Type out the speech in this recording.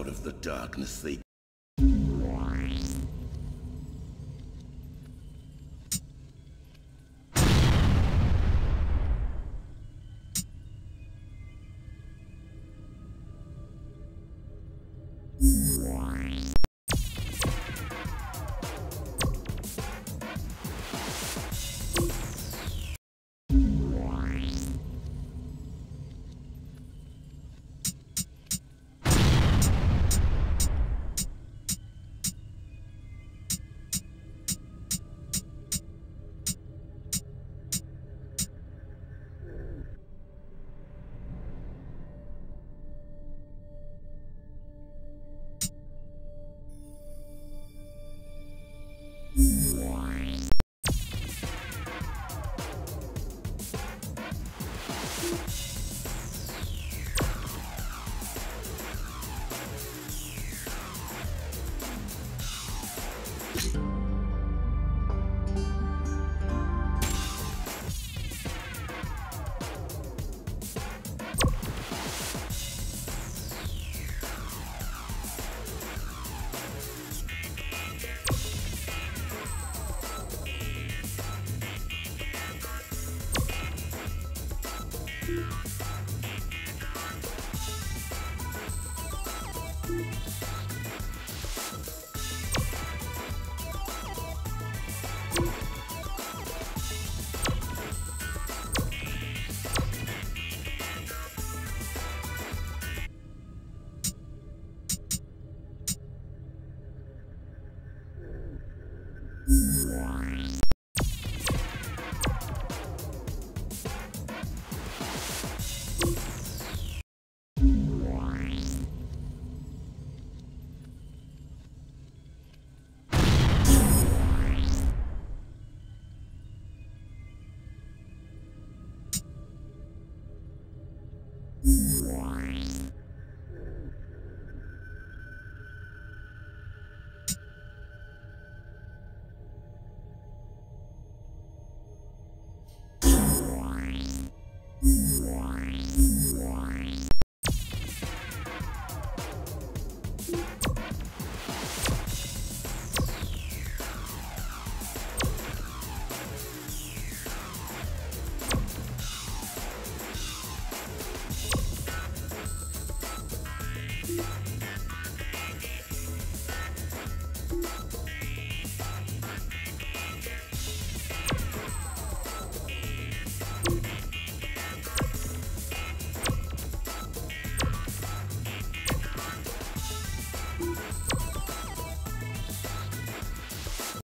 out of the darkness they Thank you Yeah.